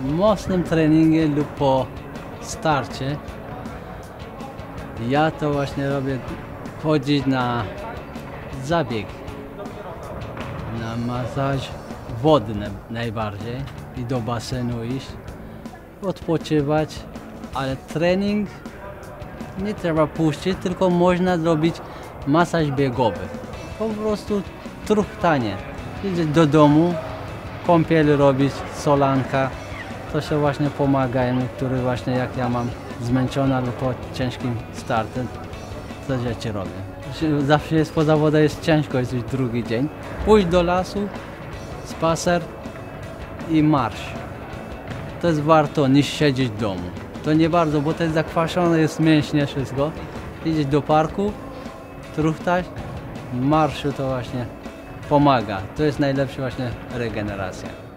mocnym treningu lub po starcie ja to właśnie robię chodzić na zabieg, na masaż wodny najbardziej i do basenu iść, odpoczywać, ale trening nie trzeba puścić, tylko można zrobić masaż biegowy. Po prostu truchtanie. Iść do domu, kąpiel robić, solanka. To się właśnie pomaga, niektóry właśnie jak ja mam zmęczona lub po ciężkim startem, to rzeczy robię. Zawsze jest po zawodach jest ciężko, jest już drugi dzień. Pójść do lasu, spacer i marsz. To jest warto niż siedzieć w domu. To nie bardzo, bo to jest zakwaszone, jest mięśnie wszystko. Iść do parku, truchtać, marszu to właśnie pomaga. To jest najlepsza właśnie regeneracja.